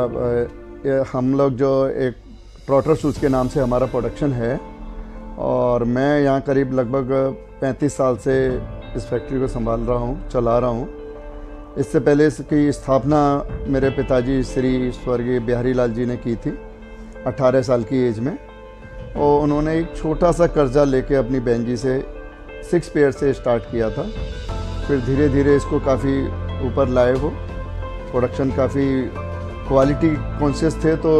मतलब हम लोग जो एक ट्रॉटर शूज़ के नाम से हमारा प्रोडक्शन है और मैं यहाँ करीब लगभग 35 साल से इस फैक्ट्री को संभाल रहा हूँ, चला रहा हूँ। इससे पहले इसकी स्थापना मेरे पिताजी श्री स्वर्गीय बिहारी लाल जी ने की थी 18 साल की एज में। और उन्होंने एक छोटा सा कर्जा लेके अपनी बहन जी से सिक्स पेयर से स्टार्ट किया था। फिर धीरे धीरे इसको काफ़ी ऊपर लाए वो। प्रोडक्शन काफ़ी क्वालिटी कॉन्शियस थे तो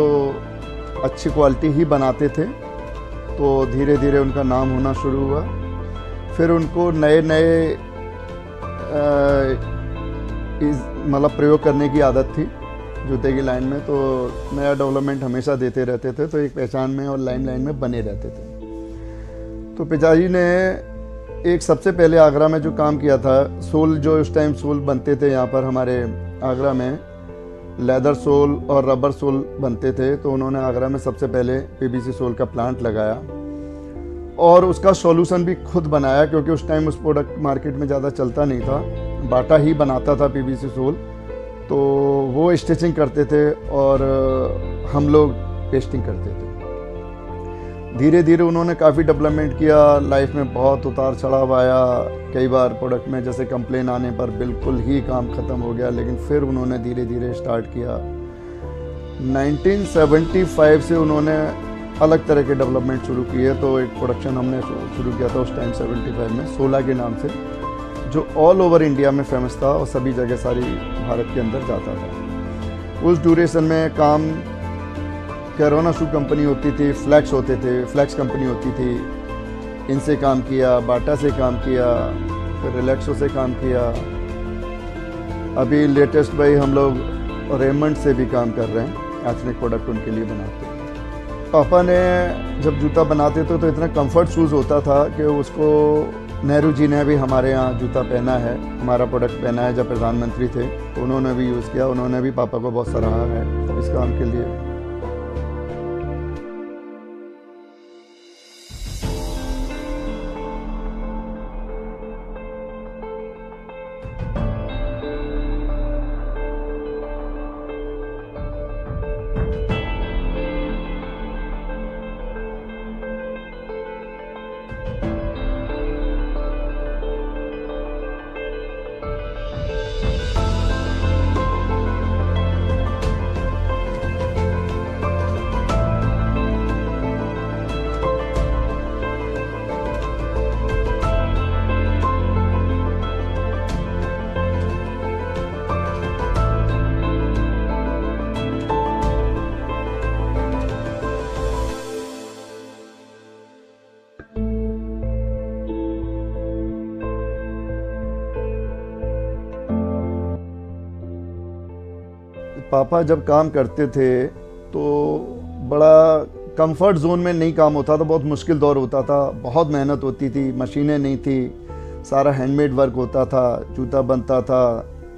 अच्छी क्वालिटी ही बनाते थे। तो धीरे धीरे उनका नाम होना शुरू हुआ। फिर उनको नए नए मतलब प्रयोग करने की आदत थी जूते की लाइन में। तो नया डेवलपमेंट हमेशा देते रहते थे तो एक पहचान में और लाइन लाइन में बने रहते थे। तो पिताजी ने एक सबसे पहले आगरा में जो काम किया था, सोल, जो उस टाइम सोल बनते थे यहाँ पर हमारे आगरा में लेदर सोल और रबर सोल बनते थे तो उन्होंने आगरा में सबसे पहले पीबीसी सोल का प्लांट लगाया। और उसका सॉल्यूशन भी खुद बनाया, क्योंकि उस टाइम उस प्रोडक्ट मार्केट में ज़्यादा चलता नहीं था। बाटा ही बनाता था पीबीसी सोल। तो वो स्टिचिंग करते थे और, हम लोग पेस्टिंग करते थे। धीरे धीरे उन्होंने काफ़ी डेवलपमेंट किया लाइफ में बहुत उतार चढ़ाव आया, कई बार प्रोडक्ट में जैसे कंप्लेन आने पर बिल्कुल ही काम ख़त्म हो गया, लेकिन फिर उन्होंने धीरे धीरे स्टार्ट किया 1975 से उन्होंने अलग तरह के डेवलपमेंट शुरू किए तो एक प्रोडक्शन हमने शुरू किया था उस टाइम 75 में सोलह के नाम से, जो ऑल ओवर इंडिया में फ़ेमस था और सभी जगह सारी भारत के अंदर जाता था। उस ड्यूरेशन में काम कैरोना शू कंपनी होती थी फ्लैक्स होते थे फ्लैक्स कंपनी होती थी। इनसे काम किया बाटा से काम किया, फिर रिलैक्सो से काम किया। अभी लेटेस्ट भाई हम लोग रेमंड से भी काम कर रहे हैं एथनिक प्रोडक्ट उनके लिए बनाते हैं। पापा ने जब जूता बनाते थे तो इतना कंफर्ट शूज़ होता था कि उसको नेहरू जी ने भी हमारे यहाँ जूता पहना है, हमारा प्रोडक्ट पहना है, जब प्रधानमंत्री थे तो उन्होंने भी यूज़ किया, उन्होंने भी पापा को बहुत सराहा है इस काम के लिए। पापा जब काम करते थे तो बड़ा कंफर्ट जोन में नहीं काम होता था, बहुत मुश्किल दौर होता था, बहुत मेहनत होती थी, मशीनें नहीं थी, सारा हैंडमेड वर्क होता था, जूता बनता था,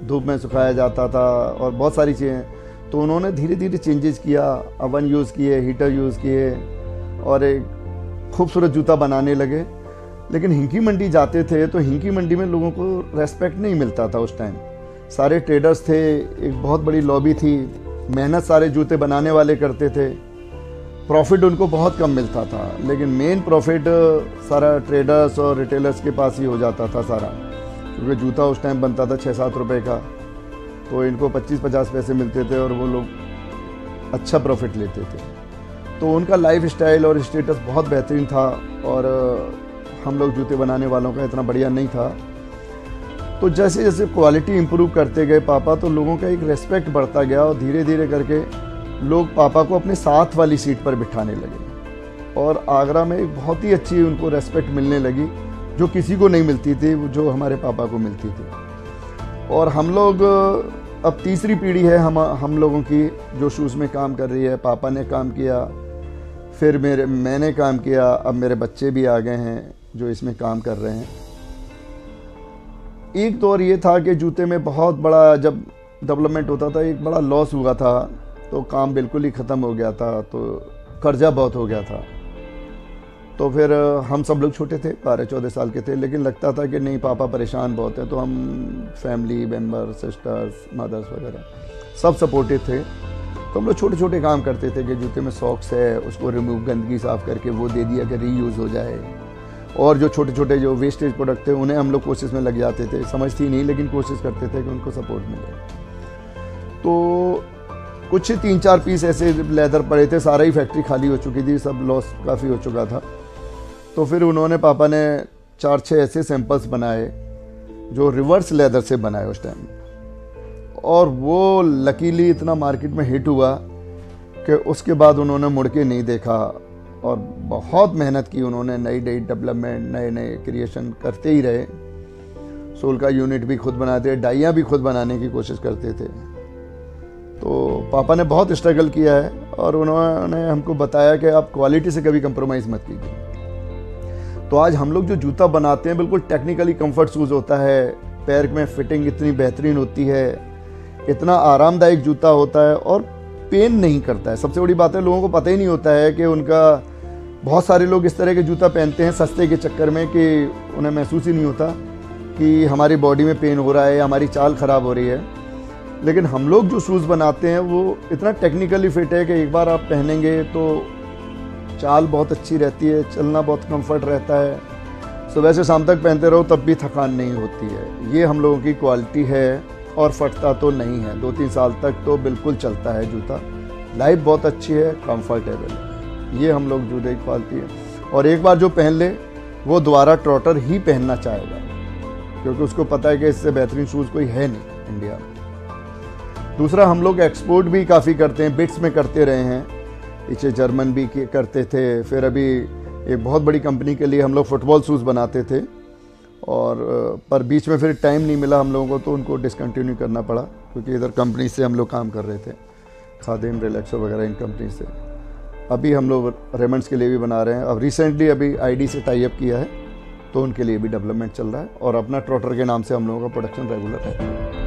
धूप में सुखाया जाता था, और बहुत सारी चीज़ें। तो उन्होंने धीरे धीरे चेंजेस किया अवन यूज़ किए हीटर यूज़ किए, और एक खूबसूरत जूता बनाने लगे। लेकिन हिंकी मंडी जाते थे तो हिंकी मंडी में लोगों को रेस्पेक्ट नहीं मिलता था उस टाइम सारे ट्रेडर्स थे, एक बहुत बड़ी लॉबी थी, मेहनत सारे जूते बनाने वाले करते थे। प्रॉफिट उनको बहुत कम मिलता था, लेकिन मेन प्रॉफिट सारा ट्रेडर्स और रिटेलर्स के पास ही हो जाता था सारा, क्योंकि जूता उस टाइम बनता था छः सात रुपए का। तो इनको पच्चीस पचास पैसे मिलते थे और वो लोग अच्छा प्रॉफिट लेते थे। तो उनका लाइफ स्टाइल और स्टेटस बहुत बेहतरीन था और, हम लोग जूते बनाने वालों का इतना बढ़िया नहीं था। तो जैसे जैसे क्वालिटी इम्प्रूव करते गए पापा तो लोगों का एक रेस्पेक्ट बढ़ता गया और धीरे धीरे करके लोग पापा को अपने साथ वाली सीट पर बिठाने लगे। और आगरा में एक बहुत ही अच्छी उनको रेस्पेक्ट मिलने लगी, जो किसी को नहीं मिलती थी जो हमारे पापा को मिलती थी। और हम लोग, अब तीसरी पीढ़ी है हम हम लोगों की, जो शूज़ में काम कर रही है। पापा ने काम किया, फिर मेरे, मैंने काम किया, अब मेरे बच्चे भी आ गए हैं, जो इसमें काम कर रहे हैं। एक दौर ये था कि जूते में बहुत बड़ा जब डेवलपमेंट होता था, एक बड़ा लॉस हुआ था तो काम बिल्कुल ही ख़त्म हो गया था तो कर्जा बहुत हो गया था। तो फिर हम सब लोग छोटे थे, बारह चौदह साल के थे, लेकिन लगता था कि नहीं, पापा परेशान बहुत हैं तो हम फैमिली मेंबर सिस्टर्स मदर्स वगैरह सब सपोर्टिव थे। तो हम लोग छोटे छोटे काम करते थे कि जूते में सॉक्स है, उसको रिमूव गंदगी साफ़ करके वो दे दिया कि रीयूज़ हो जाए। और जो छोटे छोटे जो वेस्टेज प्रोडक्ट थे, उन्हें हम लोग कोशिश में लग जाते थे। समझती नहीं, लेकिन कोशिश करते थे कि उनको सपोर्ट मिले। तो कुछ तीन चार पीस ऐसे लेदर पड़े थे, सारा ही फैक्ट्री खाली हो चुकी थी, सब लॉस काफ़ी हो चुका था। तो फिर उन्होंने, पापा ने चार छः ऐसे सैंपल्स बनाए, जो रिवर्स लेदर से बनाए उस टाइम और वो लकीली इतना मार्केट में हिट हुआ कि उसके बाद उन्होंने मुड़ के नहीं देखा। और बहुत मेहनत की उन्होंने, नई नई डेवलपमेंट नए नए क्रिएशन करते ही रहे। सोल का यूनिट भी खुद बनाते डाइयाँ भी खुद बनाने की कोशिश करते थे। तो पापा ने बहुत स्ट्रगल किया है और उन्होंने हमको बताया कि आप क्वालिटी से कभी कंप्रोमाइज़ मत कीजिए। तो आज हम लोग जो जूता बनाते हैं, बिल्कुल टेक्निकली कंफर्ट शूज़ होता है। पैर में फिटिंग इतनी बेहतरीन होती है। इतना आरामदायक जूता होता है और पेन नहीं करता है। सबसे बड़ी बात है, लोगों को पता ही नहीं होता है कि उनका बहुत सारे लोग इस तरह के जूता पहनते हैं सस्ते के चक्कर में कि उन्हें महसूस ही नहीं होता कि हमारी बॉडी में पेन हो रहा है हमारी चाल ख़राब हो रही है। लेकिन हम लोग जो शूज़ बनाते हैं, वो इतना टेक्निकली फिट है कि एक बार आप पहनेंगे तो चाल बहुत अच्छी रहती है, चलना बहुत कंफर्ट रहता है। सुबह से शाम तक पहनते रहो, तब भी थकान नहीं होती है। ये हम लोगों की क्वालिटी है और फटता तो नहीं है। दो तीन साल तक तो बिल्कुल चलता है जूता। लाइफ बहुत अच्छी है कंफर्टेबल है। ये हम लोग जूते की क्वालिटी है। और एक बार जो पहन ले, वो दोबारा ट्रॉटर ही पहनना चाहेगा। क्योंकि उसको पता है कि इससे बेहतरीन शूज़ कोई है नहीं इंडिया में दूसरा, हम लोग एक्सपोर्ट भी काफ़ी करते हैं बिट्स में करते रहे हैं। पीछे जर्मन भी करते थे। फिर अभी एक बहुत बड़ी कंपनी के लिए हम लोग फुटबॉल शूज़ बनाते थे। और पर बीच में फिर टाइम नहीं मिला हम लोगों को तो उनको डिसकंटिन्यू करना पड़ा। क्योंकि इधर कंपनी से हम लोग काम कर रहे थे। खादिम रिलैक्सो वगैरह इन कंपनी से। अभी हम लोग रेमंड्स के लिए भी बना रहे हैं। अब रिसेंटली अभी आईडी से टाई अप किया है तो उनके लिए भी डेवलपमेंट चल रहा है और अपना ट्रोटर के नाम से हम लोगों का प्रोडक्शन रेगुलर है।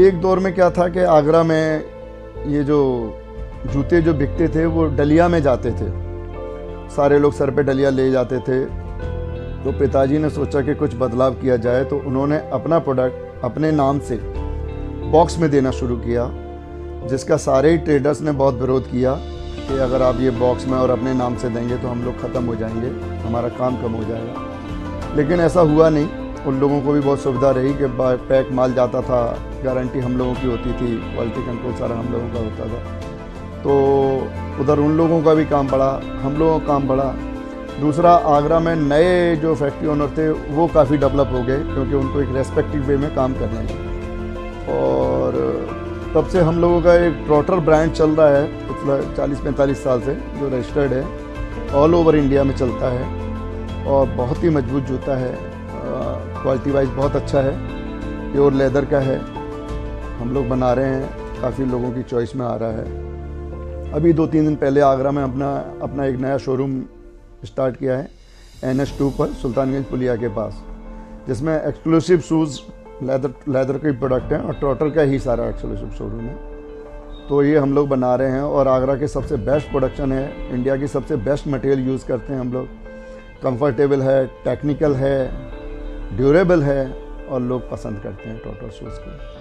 एक दौर में क्या था कि आगरा में ये जो जूते जो बिकते थे, वो डलिया में जाते थे। सारे लोग सर पे डलिया ले जाते थे। तो पिताजी ने सोचा कि कुछ बदलाव किया जाए तो उन्होंने अपना प्रोडक्ट अपने नाम से बॉक्स में देना शुरू किया, जिसका सारे ही ट्रेडर्स ने बहुत विरोध किया कि अगर आप ये बॉक्स में और अपने नाम से देंगे तो हम लोग ख़त्म हो जाएँगे, हमारा काम कम हो जाएगा। लेकिन ऐसा हुआ नहीं। उन लोगों को भी बहुत सुविधा रही कि पैक माल जाता था। गारंटी हम लोगों की होती थी। क्वालिटी कंट्रोल सारा हम लोगों का होता था। तो उधर उन लोगों का भी काम बढ़ा, हम लोगों का काम बढ़ा। दूसरा, आगरा में नए जो फैक्ट्री ओनर थे, वो काफ़ी डेवलप हो गए, क्योंकि उनको एक रेस्पेक्टिव वे में काम करने लगे और तब से हम लोगों का एक ट्रॉटर ब्रांड चल रहा है, पिछला चालीस पैंतालीस साल से, जो रजिस्टर्ड है ऑल ओवर इंडिया में चलता है। और बहुत ही मज़बूत जूता है। क्वालिटी वाइज बहुत अच्छा है, प्योर लेदर का है। हम लोग बना रहे हैं, काफ़ी लोगों की चॉइस में आ रहा है। अभी दो तीन दिन पहले आगरा में अपना अपना एक नया शोरूम स्टार्ट किया है एन एच टू पर, सुल्तानगंज पुलिया के पास, जिसमें एक्सक्लूसिव शूज़ लेदर लेदर के प्रोडक्ट हैं और टोटल का ही सारा एक्सक्लूसिव शोरूम है। तो ये हम लोग बना रहे हैं और आगरा के सबसे बेस्ट प्रोडक्शन है इंडिया की सबसे बेस्ट मटेरियल यूज़ करते हैं हम लोग। कंफर्टेबल है टेक्निकल है ड्यूरेबल है और लोग पसंद करते हैं टोटो शूज़ को।